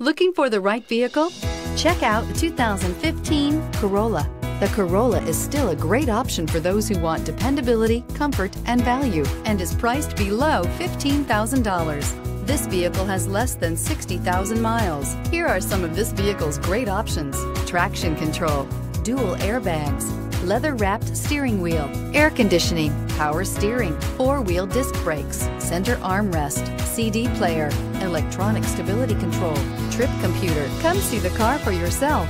Looking for the right vehicle? Check out the 2015 Corolla. The Corolla is still a great option for those who want dependability, comfort, and value, and is priced below $15,000. This vehicle has less than 60,000 miles. Here are some of this vehicle's great options. Traction control, dual airbags, leather-wrapped steering wheel, air conditioning, power steering, four-wheel disc brakes, center armrest, CD player, electronic stability control, trip computer. Come see the car for yourself.